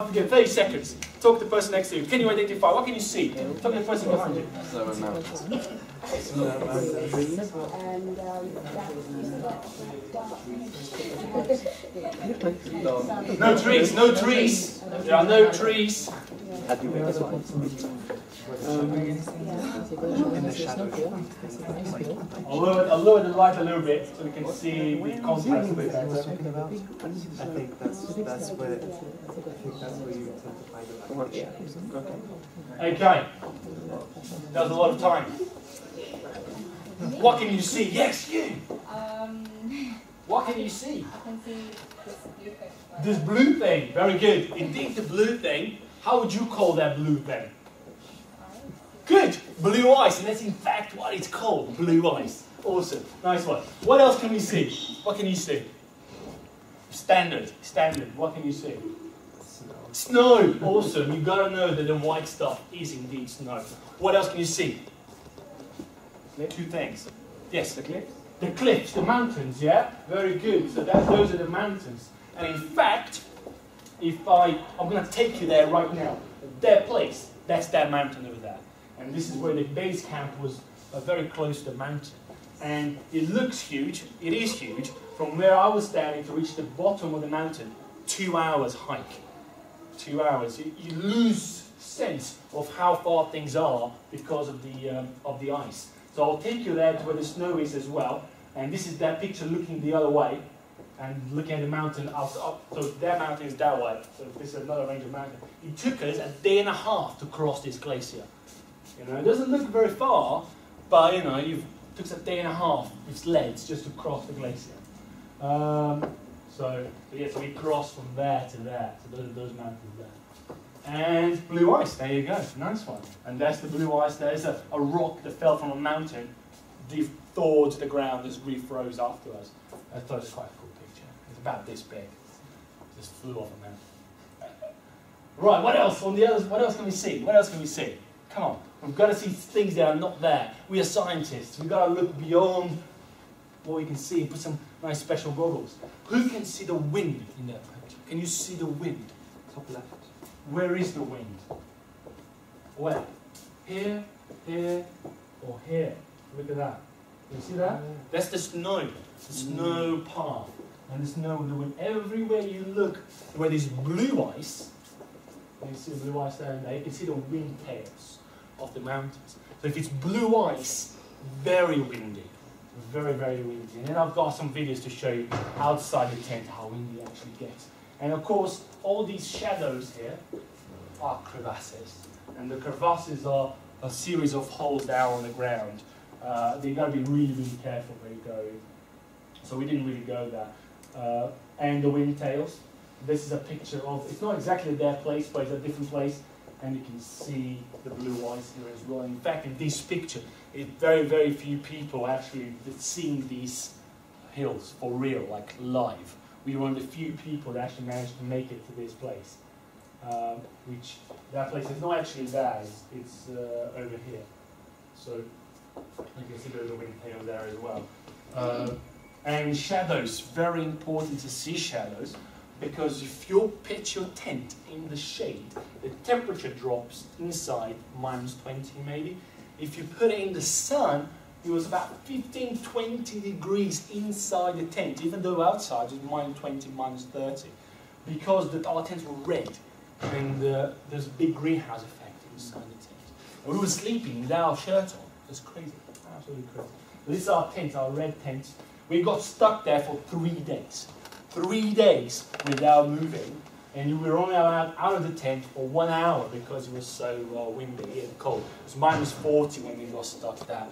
Again, 30 seconds. Talk to the person next to you. Can you identify? What can you see? Talk to the person behind you. And um, No trees, no trees. There are no trees. I'll lower, I'll lower the light a little bit so we can see the contrast a bit better. I think that's that's where I think that's where you tend to find the language. Okay. That was a lot of time. What can you see? Yes, you. Um, What can you see? I can see this blue thing. This blue thing. Very good. Indeed, the blue thing. How would you call that blue thing? Good. Blue ice. And that's in fact what it's called. Blue ice. Awesome. Nice one. What else can we see? What can you see? Standard. Standard. What can you see? Snow. Snow. Awesome. You've gotta know that the white stuff is indeed snow. What else can you see? Two things. Yes. The cliffs. The cliffs, the mountains. Yeah. Very good. So that those are the mountains. And in fact, if I I'm gonna take you there right now. Their place. That's that mountain over there. And this is where the base camp was uh, very close to the mountain. And it looks huge. It is huge. From where I was standing to reach the bottom of the mountain, two hours hike two hours, you, you lose sense of how far things are because of the, um, of the ice. So I'll take you there to where the snow is as well. And this is that picture looking the other way and looking at the mountain up, up. So that mountain is that way. So this is another range of mountain. It took us a day and a half to cross this glacier. You know, it doesn't look very far, but you know, you've it took a day and a half with sleds just to cross the glacier. Um, so, so we crossed from there to there, so those, those mountains there. And blue ice, there you go, nice one. And that's the blue ice, there's a, a rock that fell from a mountain, thawed to the ground, just refroze after us. I thought it was quite a cool picture. It's about this big. Just flew off a mountain. Right, what else? On the others, what else can we see? What else can we see? Come on, we've got to see things that are not there. We are scientists. We've got to look beyond what we can see and put some nice special goggles. Who can see the wind in that picture? Can you see the wind? Top left. Where is the wind? Where? Here, here, or here? Look at that. You see that? That's the snow. The mm. snow path. And the snow, the wind. Everywhere you look, where there's blue ice, you see the blue ice down there, you can see the wind tails of the mountains. So if it's blue ice, very windy. Very, very windy. And then I've got some videos to show you outside the tent how windy it actually gets. And of course, all these shadows here are crevasses. And the crevasses are a series of holes down on the ground. Uh, you got to be really, really careful where you go. So we didn't really go there. Uh, and the wind tails. This is a picture of, it's not exactly their place, but it's a different place. And you can see the blue ice here as well. In fact, in this picture, it, very, very few people actually seen these hills for real, like live. We were one of the few people that actually managed to make it to this place. Um, which, that place is not actually there, it's, it's uh, over here. So, you can see there's a wind tail there as well. Uh, and shadows, very important to see shadows because if you pitch your tent in the shade, the temperature drops inside minus 20 maybe. If you put it in the sun, it was about 15, 20 degrees inside the tent, even though outside it's minus 20, minus 30. Because the, our tents were red and uh, there's a big greenhouse effect inside the tent. And we were sleeping without our shirt on. It's crazy, absolutely crazy. This is our tent, our red tent. We got stuck there for three days. Three days without moving. And we were only allowed out of the tent for one hour because it was so uh, windy and cold. It was minus 40 when we got stuck there.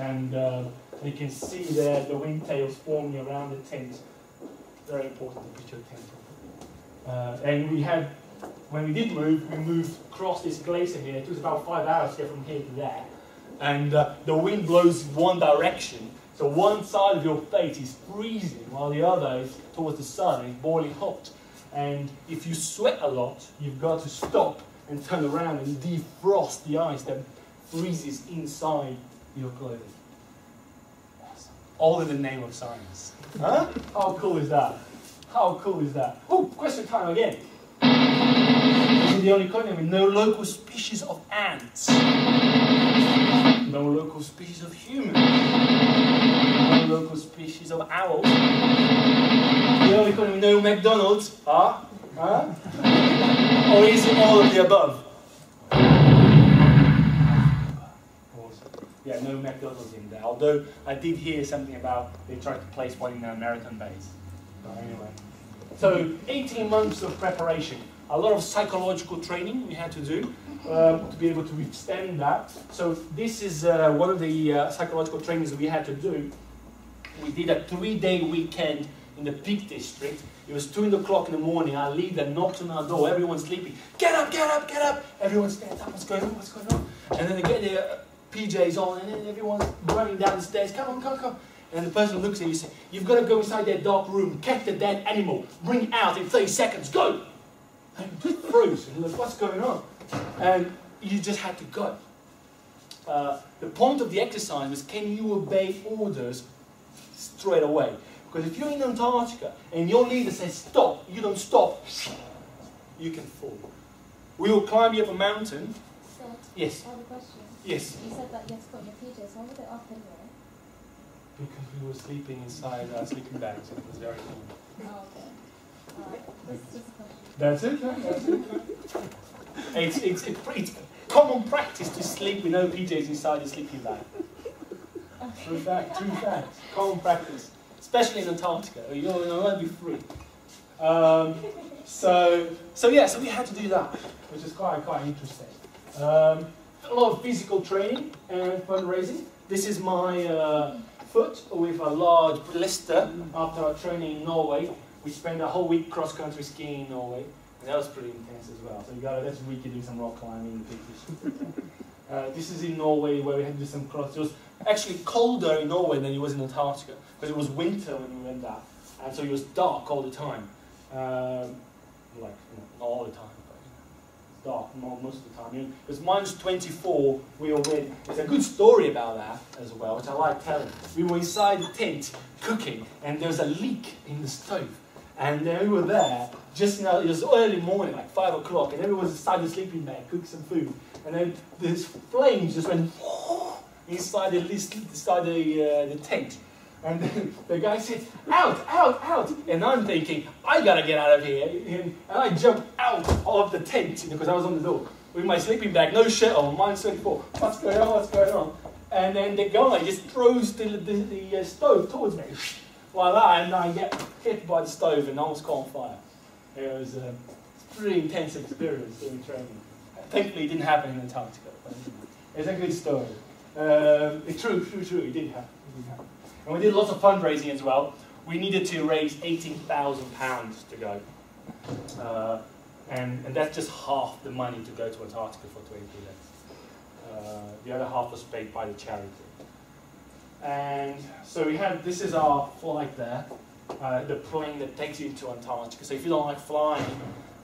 And uh, you can see there the wind tails forming around the tent. Very important to put your tent. Uh, and we had, when we did move, we moved across this glacier here. It us about five hours get from here to there. And uh, the wind blows one direction. So one side of your face is freezing while the other is towards the sun and it's boiling hot. And if you sweat a lot, you've got to stop and turn around and defrost the ice that freezes inside your clothing. Awesome. All in the name of science. Huh? How cool is that? How cool is that? Oh, question time again. we're the only continent with no local species of ants, no local species of humans, local species of owls. The only continent with no McDonald's, huh? Huh? or is it all of the above? Yeah, no McDonald's in there. Although I did hear something about they tried to place one in the American base. But anyway. So 18 months of preparation. A lot of psychological training we had to do um, to be able to withstand that. So this is uh, one of the uh, psychological trainings we had to do. We did a three-day weekend in the Peak District. It was 2 o'clock in the morning. I leave and knocked on our door. Everyone's sleeping. Get up, get up, get up. Everyone stands up. What's going on? What's going on? And then they get their uh, PJs on, and then everyone's running down the stairs. Come on, come, come. And the person looks at you and says, You've got to go inside that dark room, catch the dead animal, bring it out in 30 seconds, go! And you froze. And like, What's going on? And you just had to go. Uh, the point of the exercise was can you obey orders straight away? Because if you're in Antarctica and your leader says stop, you don't stop, you can fall. We will climb you up a mountain. So, Yes, I have a question. yes. You said that you had to put your PJs. Why were they off anyway? Because we were sleeping inside our sleeping bags. It was very cold. Oh, okay. Alright, this is just a question. That's it. That's it. It's, it's, it's, it's common practice to sleep with no PJs inside your sleeping bag. True fact, true fact. Common practice. Especially in Antarctica. You're going to be free. Um, so, so yeah, so we had to do that, which is quite, quite interesting. Um, a lot of physical training and fundraising. This is my uh, foot with a large blister after our training in Norway. We spent a whole week cross-country skiing in Norway, and that was pretty intense as well. So you got that's week doing some rock climbing. uh, this is in Norway where we had to do some cross. Was actually colder in Norway than it was in Antarctica because it was winter when we went there, and so it was dark all the time. Um, like not all the time, but dark most of the time. It was minus 24. We were with. There's a good story about that as well, which I like telling. We were inside the tent cooking, and there was a leak in the stove. And then we were there, just now, it was early morning, like 5 o'clock, and everyone was inside the sleeping bag, cooked some food. And then this flames just went inside the, inside the, uh, the tent. And the guy said, out, out, out. And I'm thinking, I gotta get out of here. And I jumped out of the tent, because I was on the door, with my sleeping bag, no shirt on, minus 24. What's going on, what's going on? And then the guy just throws the, the, the uh, stove towards me, like that, and I get hit by the stove and almost caught on fire. It was a pretty intense experience doing training. Thankfully, it didn't happen in Antarctica. But it's a good story. Um, it's true, true, true. It did happen. And we did lots of fundraising as well. We needed to raise £18,000 to go. Uh, and, and that's just half the money to go to Antarctica for 20 days. Uh, the other half was paid by the charity. And so we had, this is our flight there, uh, the plane that takes you into Antarctica. So if you don't like flying,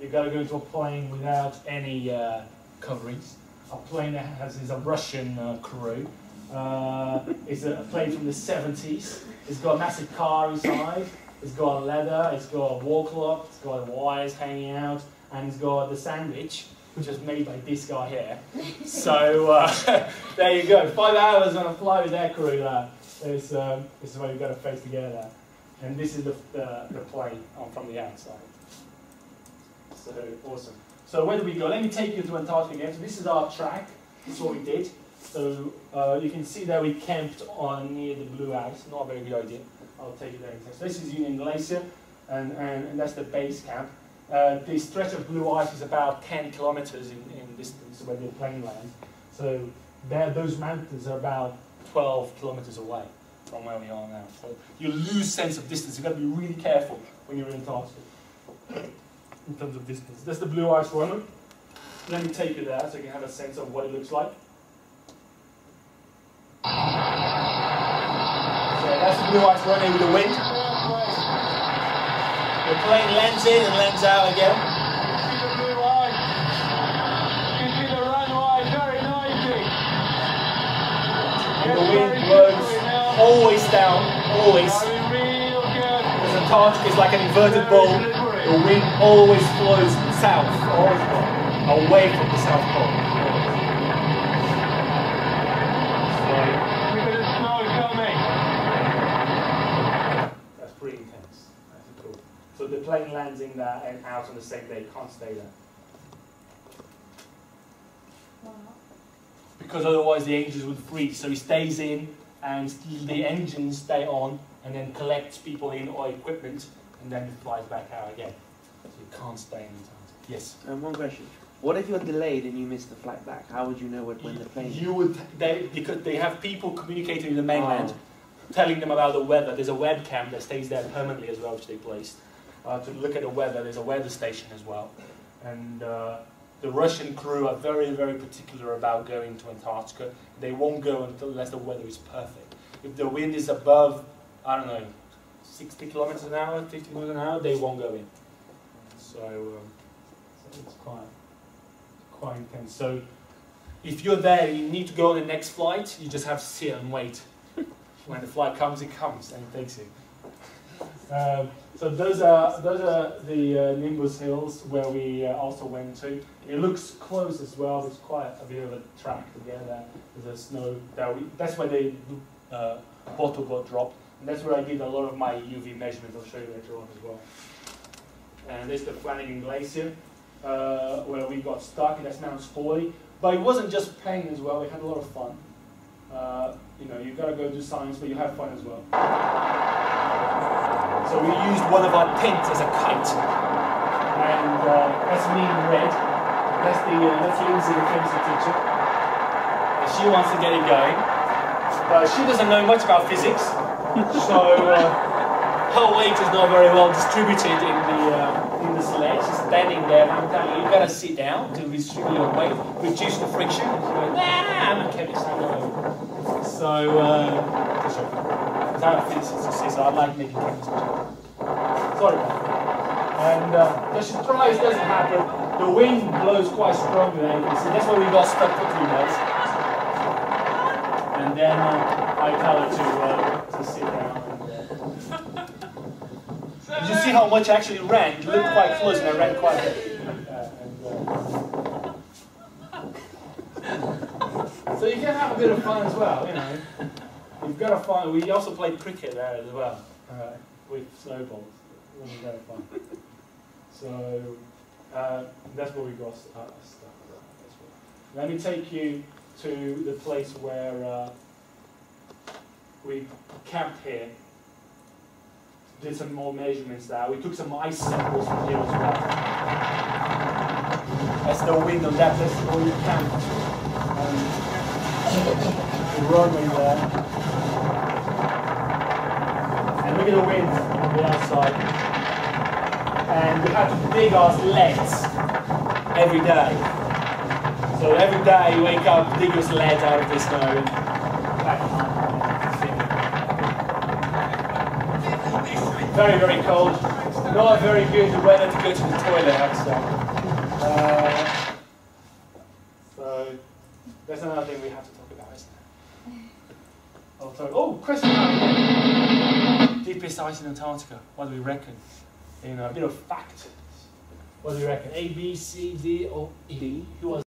you've got to go into a plane without any uh, coverings. A plane that has is a Russian uh, crew. Uh, it's a plane from the 70s. It's got a massive car inside. It's got leather. It's got a wall clock. It's got wires hanging out, and it's got the sandwich, which was made by this guy here. So uh, there you go. Five hours on a flight with that crew. There. It's, um, this is what you've got to face together. And this is the, the, the plane from the outside. So awesome. So where do we go? Let me take you to Antarctica again. So this is our track. This is what we did. So uh, you can see that we camped on near the blue ice. Not a very good idea. I'll take you there. So this is Union Glacier, and, and, and that's the base camp. Uh, the stretch of blue ice is about 10 kilometers in, in distance where the plane lands. So there, those mountains are about 12 kilometers away from where we are now. So you lose sense of distance. You've got to be really careful when you're in Antarctica in terms of distance. That's the blue ice runway. Let me take you there so you can have a sense of what it looks like. So that's the blue ice runway with the wind. The plane lands in and lands out again. The wind blows always down, always. Because Antarctica is like an inverted bowl. The wind always flows south, always, away from the South Pole. So, look at the snow coming. That's pretty intense. That's cool. So the plane lands in there and out on the same day, can't stay there. Because otherwise the engines would freeze. So he stays in and the engines stay on and then collects people in or equipment and then it flies back out again. So you can't stay in the town. Yes. Um, one question. What if you're delayed and you miss the flight back? How would you know when, when the plane? You would they because they have people communicating in the mainland, telling them about the weather. There's a webcam that stays there permanently as well, which they placed uh, to look at the weather. There's a weather station as well, and uh, the Russian crew are very very particular about going to Antarctica. They won't go until unless the weather is perfect. If the wind is above, I don't know, 60 kilometers an hour, 50 kilometers an hour, they won't go in. So, um, so it's quite quite intense. So if you're there, you need to go on the next flight. You just have to sit and wait. when the flight comes, it comes and it takes you. Um, so those are those are the uh, Nimbus Hills where we uh, also went to. It looks close as well. There's quite a bit of a track to get there. There's a snow that we, that's where the uh, bottle got dropped, and that's where I did a lot of my UV measurements. I'll show you later on as well. And this is the Flanagan Glacier uh, where we got stuck, and that's Mount Sporley. But it wasn't just pain as well. We had a lot of fun. Uh, you know, you've got to go do science, but you have fun as well. So we used one of our tents as a kite, and uh, that's me in red. That's the uh, that's Lindsay, the chemistry teacher. And she wants to get it going, but she doesn't know much about physics, so uh, her weight is not very well distributed in the uh, in the sled. She's standing there, and I'm telling you, you gotta sit down to distribute your weight, reduce the friction. And goes, Nah, I'm a chemist, I know. So, uh. I'm a physicist, you see, so I like making chemistry. Sorry about that. And uh, so she tries, doesn't happen. The wind blows quite strongly, you can see. That's why we got stuck for three days. And then uh, I tell her to, uh, sit down. You see how much actually ran? It looked quite close, and I ran quite a bit. Uh, so you can have a bit of fun as well, you know. You've got to find. We also played cricket there as well uh, with snowballs. It was very fun. So uh, that's where we got uh, stuck. Let me take you to the place where we camped here. Did some more measurements there. We took some ice samples from here as well. That's the wind on that. That's where we camped. Um, the runway there. And look at the wind on the outside. And we had to dig our sleds every day. So every day you wake up, dig your sleds out of the snow and back home. Very, very cold. Not very good weather to go to the toilet, outside. Uh, so there's another thing we have to talk about, isn't it? Oh, sorry. Oh, question. Deepest ice in Antarctica. What do we reckon? You know, a bit of fact. What do you reckon? A, B, C, D, or E? Who was